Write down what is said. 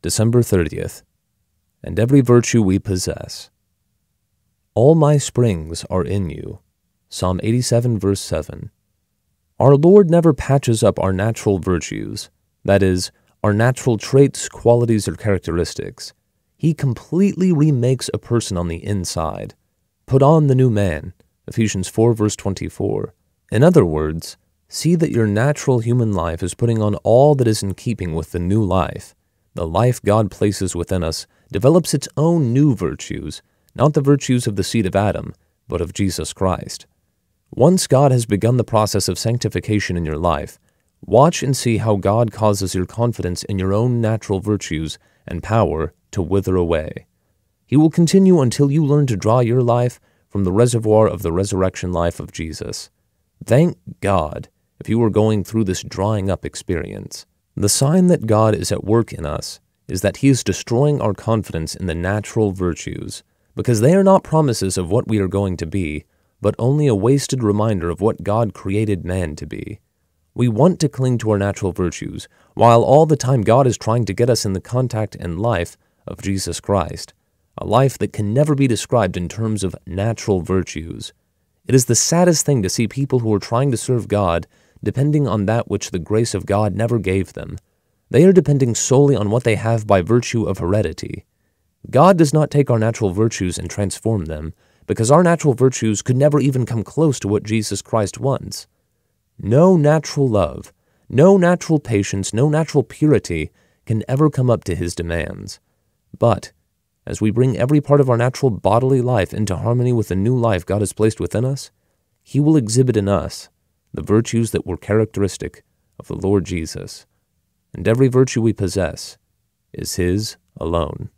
December 30th. And every virtue we possess. All my springs are in you. Psalm 87, verse 7. Our Lord never patches up our natural virtues, that is, our natural traits, qualities, or characteristics. He completely remakes a person on the inside. Put on the new man. Ephesians 4, verse 24. In other words, see that your natural human life is putting on all that is in keeping with the new life. The life God places within us develops its own new virtues, not the virtues of the seed of Adam, but of Jesus Christ. Once God has begun the process of sanctification in your life, watch and see how God causes your confidence in your own natural virtues and power to wither away. He will continue until you learn to draw your life from the reservoir of the resurrection life of Jesus. Thank God if you are going through this drying up experience. The sign that God is at work in us is that He is destroying our confidence in the natural virtues, because they are not promises of what we are going to be, but only a wasted reminder of what God created man to be. We want to cling to our natural virtues, while all the time God is trying to get us in the contact and life of Jesus Christ, a life that can never be described in terms of natural virtues. It is the saddest thing to see people who are trying to serve God depending on that which the grace of God never gave them. They are depending solely on what they have by virtue of heredity. God does not take our natural virtues and transform them, because our natural virtues could never even come close to what Jesus Christ wants. No natural love, no natural patience, no natural purity can ever come up to his demands. But, as we bring every part of our natural bodily life into harmony with the new life God has placed within us, he will exhibit in us the virtues that were characteristic of the Lord Jesus. And every virtue we possess is his alone.